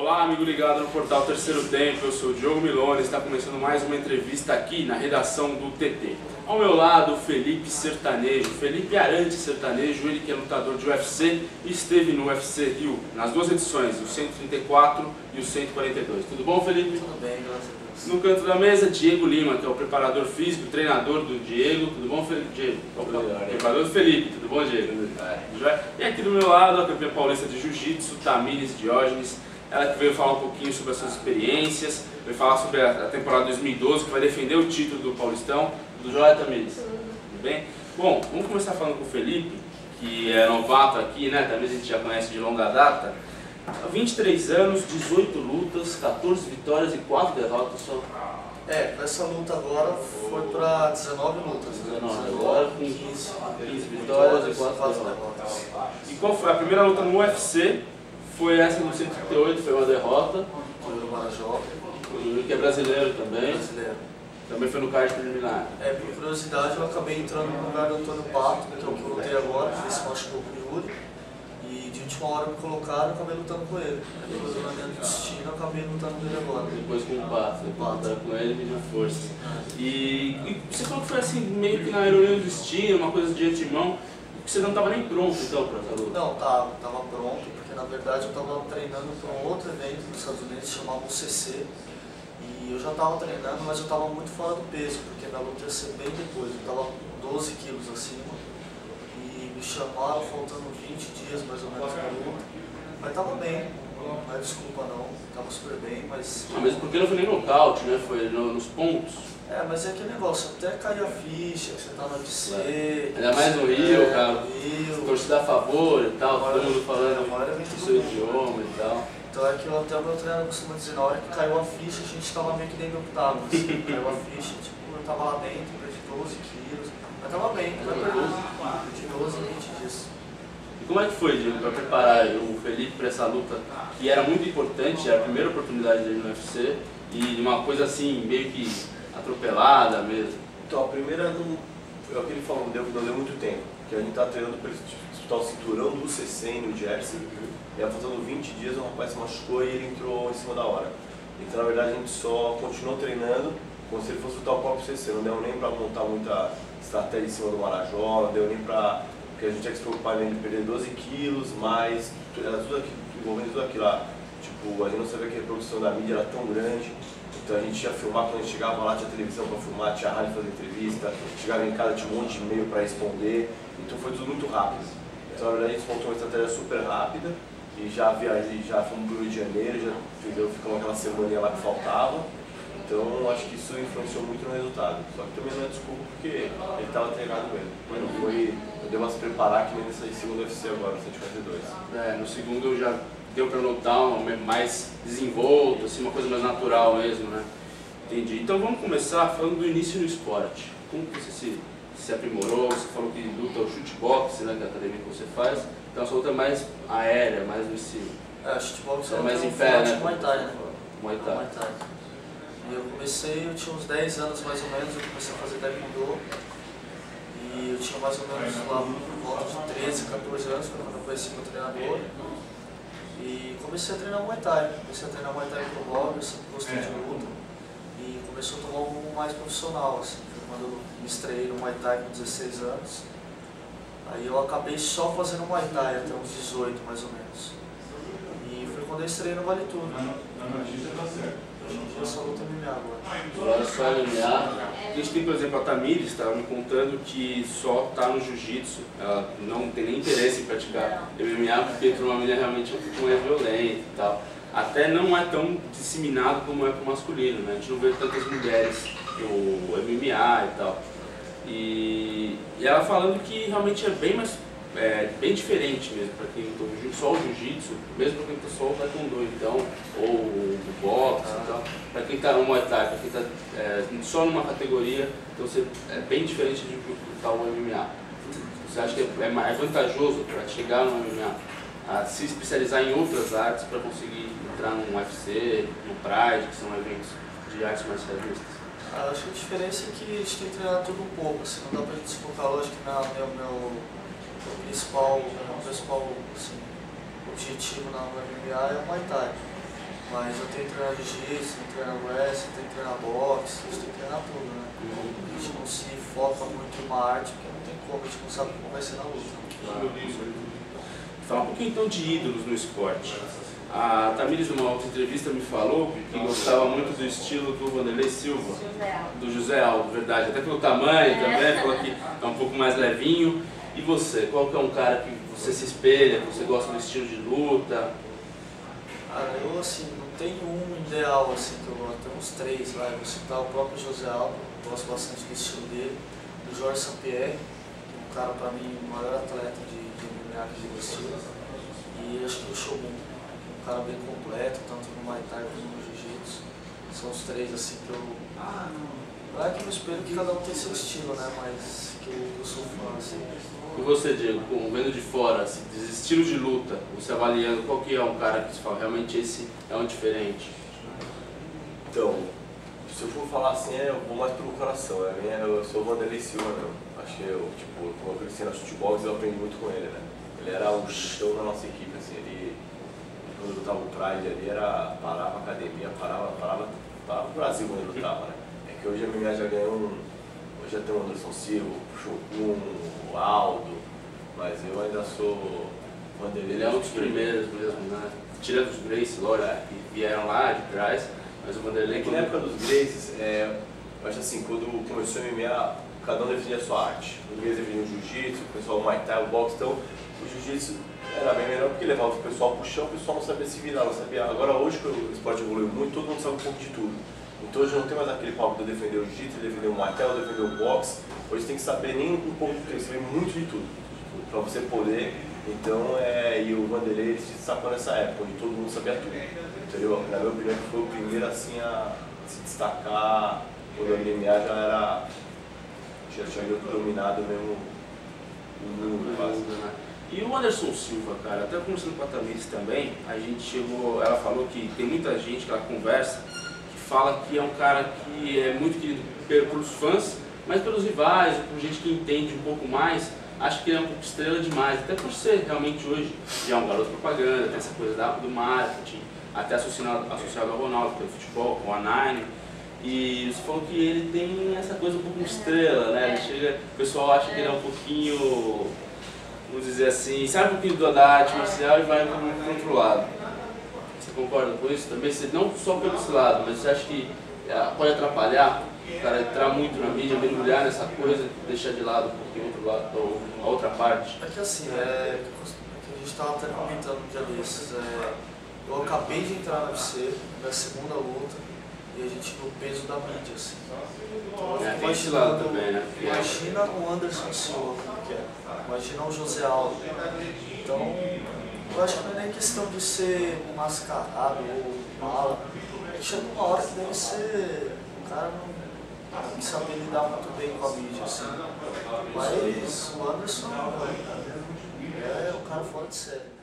Olá, amigo ligado no portal Terceiro Tempo, eu sou o Diogo Milone, está começando mais uma entrevista aqui na redação do TT. Ao meu lado, Felipe Sertanejo, Felipe Arante Sertanejo, ele que é lutador de UFC e esteve no UFC Rio, nas duas edições, o 134 e o 142. Tudo bom, Felipe? Tudo bem, graças a Deus. No canto da mesa, Diego Lima, que é o preparador físico, treinador do Diego. Tudo bom, Felipe? Diego? Tudo bem, preparador do Felipe, tudo bom, Diego? Joia? E aqui do meu lado, a campeã paulista de Jiu-Jitsu, Tamires Diógenes. Ela que veio falar um pouquinho sobre as suas experiências, veio falar sobre a temporada 2012, que vai defender o título do Paulistão. Tudo jóia, Tamires? Tudo bem? Bom, vamos começar falando com o Felipe, que é novato aqui, né? Talvez a gente já conhece de longa data. 23 anos, 18 lutas, 14 vitórias e 4 derrotas só. É, essa luta agora foi pra 19 lutas. né? 19 agora com 15, 15 vitórias e 4 quatro derrotas. E qual foi a primeira luta no UFC? Foi essa no 138, foi uma derrota. Foi no Marajó, O que é brasileiro também. brasileiro. Também foi no card preliminar. É, por curiosidade, eu acabei entrando no lugar do Antônio Pato, que é o eu lutei agora, que ele se machucou com o Yuri. E de última hora me colocaram acabei lutando com ele. Depois eu andei no destino, eu acabei lutando com ele agora. Depois com o Pato, depois com ele, mediu força. E, e você falou que foi assim, meio que na ironia do destino, uma coisa de antemão, que você não estava nem pronto então para essa luta. Não, tava, tava pronto, porque na verdade eu tava treinando para um outro evento nos Estados Unidos chamado CC. E eu já tava treinando, mas eu tava muito fora do peso, porque minha luta ia ser bem depois. Eu tava com 12 quilos acima. E me chamaram faltando 20 dias mais ou menos pra luta. Mas tava bem, não é desculpa não, tava super bem, mas. Ah, mesmo porque não foi nem nocaute, né? Foi no- nos pontos. É, mas é aquele negócio, até cair a ficha, que você tá no UFC. Ainda mais no Rio, é, cara. Rio. Torcida a favor e tal, todo mundo É, falando vem do seu mundo. idioma e tal. Então é que eu, até o meu treinador costuma dizer, na hora que caiu a ficha, a gente tava meio que do octágono. Assim. caiu a ficha, tipo, eu tava lá dentro, perdi 12 quilos. Mas tava bem, não 12 em 20 dias. E como é que foi, Diego, para preparar o Felipe para essa luta que era muito importante, era a primeira oportunidade dele no UFC e uma coisa assim, meio que atropelada mesmo? Então, a primeira não. É o que ele falou, não deu, não deu muito tempo. Porque a gente tá treinando para disputar o cinturão do CC New Jersey. E aí, faltando 20 dias, o rapaz se machucou e ele entrou em cima da hora. Então, na verdade, a gente só continuou treinando como se ele fosse lutar o próprio CC. Não deu nem para montar muita estratégia em cima do Marajó, não deu nem para. Porque a gente tinha que se preocupar em perder 12 quilos, mais. Tudo aquilo, envolvendo tudo aquilo lá. Tipo, a gente não sabia que a reprodução da mídia era tão grande. Então a gente ia filmar, quando a gente chegava lá tinha televisão para filmar, tinha rádio fazer entrevista, chegava em casa tinha um monte de e-mail para responder, então foi tudo muito rápido. Então na verdade a gente montou uma estratégia super rápida e já viajei, já fomos para o Rio de Janeiro, já entendeu? ficamos aquela semana lá que faltava. Então acho que isso influenciou muito no resultado. Só que também não é desculpa porque ele estava treinado mesmo. Não foi, deu pra se preparar que nem nessa segunda UFC agora, 152. É, no segundo já deu para notar um mais desenvolto, assim, uma coisa mais natural mesmo, né? Entendi. Então vamos começar falando do início no esporte. Como que você se, se aprimorou? Você falou que luta o chutebox, né, que é a academia que você faz. Então a sua luta é mais aérea, mais no estilo. É, chutebox É é mais um em pé, né? Muay Thai, né? Muay É, Thai. Muay Thai. Eu comecei, eu tinha uns 10 anos mais ou menos, eu comecei a fazer Taekwondo. Eu tinha mais ou menos lá por volta de 13, 14 anos, quando eu conheci meu treinador. E comecei a treinar Muay Thai. Comecei a treinar Muay Thai pro blog, eu sempre gostei de luta. E começou a tomar um rumo mais profissional, assim. Foi quando eu me estreiei no Muay Thai com 16 anos. Aí eu acabei só fazendo Muay Thai até uns 18 mais ou menos. E foi quando eu estreiei no Vale Tudo. Hoje em dia só luto MMA agora. Agora só MMA. A gente tem, por exemplo, a Tamires estava me contando que só está no jiu-jitsu. Ela não tem nem interesse em praticar MMA porque para uma menina realmente é pouco mais violento e tal. Até não é tão disseminado como é para o masculino, né? A gente não vê tantas mulheres no MMA e tal. E, e ela falando que realmente é bem mais é, bem diferente mesmo para quem lutou só o jiu-jitsu, mesmo para quem lutou só o taekwondo, então, ou o boxe e tal. Para quem está no Muay Thai, para quem está só numa categoria, então você, é bem diferente de lutar o MMA. Você acha que é, é mais- é vantajoso para chegar no MMA a se especializar em outras artes para conseguir entrar no UFC, no Pride, que são eventos de artes marciais mistas? Ah, acho que a diferença é que a gente tem que treinar tudo um pouco, assim, não dá pra gente se focar, lógico que na, meu, meu, meu principal, meu principal assim, objetivo na, MMA é o Muay Thai. Mas eu tenho que treinar jiu-jitsu, tenho que treinar wrestling, tenho que treinar boxe, a gente tem que treinar tudo, né? A gente não se foca muito em uma arte, porque não tem como, a gente não sabe como vai ser na luta. Fala um pouquinho então de ídolos no esporte. A Tamires, numa outra entrevista, me falou que gostava muito do estilo do Vanderlei Silva, do José Aldo, verdade. Até pelo tamanho também, falou que é um pouco mais levinho. E você, qual que é um cara que você se espelha, que você gosta do estilo de luta? Cara, eu assim, não tenho um ideal assim que eu gosto, tem uns três, vai. Vou citar o próprio José Aldo, gosto bastante do estilo dele, do Jorge Saint-Pierre, que é um cara pra mim, o maior atleta de, de MMA que existiu. E acho que o Shogun, um cara bem completo, tanto no Muay Thai como no Jiu-Jitsu. São os três assim que eu. Não é que eu espelho que cada um tem seu estilo, né? Mas que eu, sou fã, assim. E você, Diego, com- vendo de fora, assim, dos estilos de luta, você avaliando qual que é um cara que você fala, realmente esse é um diferente? Então, se eu for falar assim, é, eu vou mais pelo coração. né? Minha- Eu sou o Vanderlei Silva mesmo. Acho que eu, tipo, como eu cresci na futebol, eu aprendi muito com ele, né? Ele era o chão da nossa equipe, assim, ele, quando eu lutava o Pride ali, era, parava a academia, parava, parava, parava o Brasil quando ele lutava, né? É que hoje a MMA já ganhou um, hoje já tem o Anderson Silva, o Shogun, o Aldo, mas eu ainda sou o Vanderlei. Ele é um dos primeiros mesmo, né? Tirando os Grace, lógico, que vieram lá de trás, mas o Vanderlei... É que na época dos Graces, é, eu acho assim, quando começou o MMA, cada um definia a sua arte. Os Graces definiam o jiu-jitsu, o pessoal o Muay Thai, o boxe, então o jiu-jitsu era bem melhor porque levava o pessoal pro chão, o pessoal não sabia se virar, não sabia. Agora hoje que o esporte evoluiu muito, todo mundo sabe um pouco de tudo. Então hoje não tem mais aquele papo de eu defender o jiu-jitsu, de defender o Muay Thai, defender o boxe. Hoje tem que saber nem um pouco tem que saber muito de tudo. Pra você poder. Então, é, e o Vanderlei ele se destacou nessa época, onde todo mundo sabia tudo. Entendeu? Na minha opinião, foi o primeiro assim a se destacar quando o MMA já era. já tinha dominado mesmo o mundo quase. né? E o Anderson Silva, cara, até conversando com a Tamiris também, a gente chegou, ela falou que tem muita gente que ela conversa fala que é um cara que é muito querido pe- pelos fãs, mas pelos rivais, por gente que entende um pouco mais, acha que ele é um pouco estrela demais, até por ser realmente hoje já é um garoto propaganda, tem essa coisa do marketing, até associado, associado ao Ronaldo, pelo futebol, com a Nine. E você falou que ele tem essa coisa um pouco estrela, né? Ele chega, o pessoal acha que ele é um pouquinho, vamos dizer assim, sabe um pouquinho da arte marcial e vai para um outro lado. Concorda com isso também? Você, não só pelo esse lado, mas você acha que ah, pode atrapalhar o cara entrar muito na mídia, mergulhar nessa coisa, deixar de lado um pouquinho outro lado, ou a outra parte? É que assim, é, a gente estava até comentando um dia desses, é, eu acabei de entrar no UFC, minha segunda luta, e a gente no peso da mídia, assim. Então, É, fico tem esse lado também, né? Imagina o Anderson Silva, como que é. Imagina o José Aldo. Então, eu acho que não é nem questão de ser mascarado ou mala. Que chega uma hora que deve ser. O cara não tem que saber lidar muito bem com a mídia, assim. Mas o Anderson é um cara fora de série.